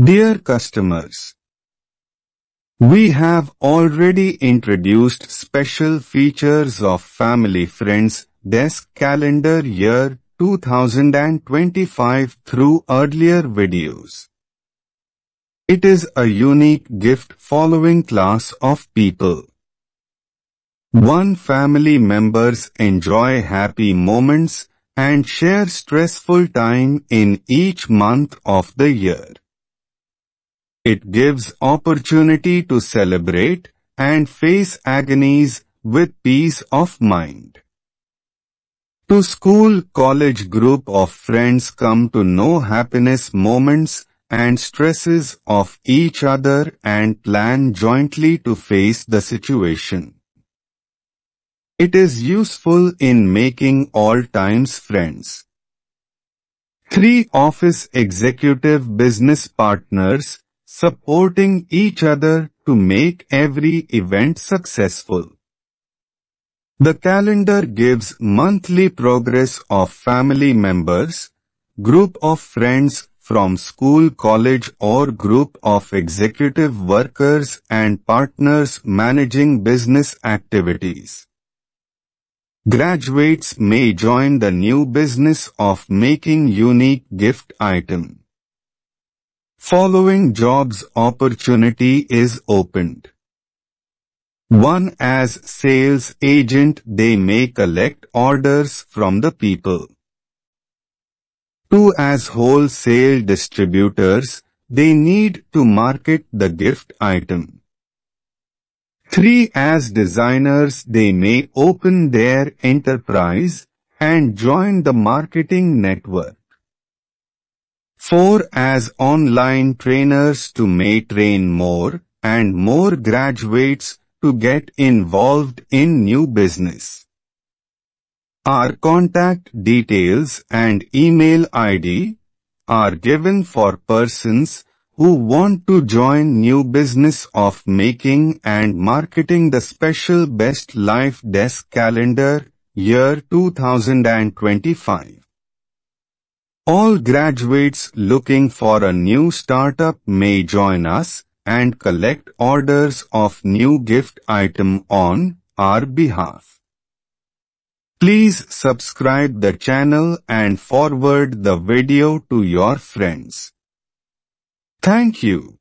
Dear customers, we have already introduced special features of Family Friends Desk Calendar Year 2025 through earlier videos. It is a unique gift following class of people. One family members enjoy happy moments and share stressful time in each month of the year. It gives opportunity to celebrate and face agonies with peace of mind. To school college group of friends come to know happiness moments and stresses of each other and plan jointly to face the situation. It is useful in making all times friends. Three office executive business partners supporting each other to make every event successful. The calendar gives monthly progress of family members, group of friends from school, college or group of executive workers and partners managing business activities. Graduates may join the new business of making unique gift item. Following jobs opportunity is opened. 1. As sales agent they may collect orders from the people. 2. As wholesale distributors, they need to market the gift item. 3. As designers they may open their enterprise and join the marketing network. 4. As online trainers to may train more and more graduates to get involved in new business. Our contact details and email ID are given for persons who want to join new business of making and marketing the special Best Life Desk Calendar year 2025. All graduates looking for a new startup may join us and collect orders of new gift item on our behalf. Please subscribe the channel and forward the video to your friends. Thank you.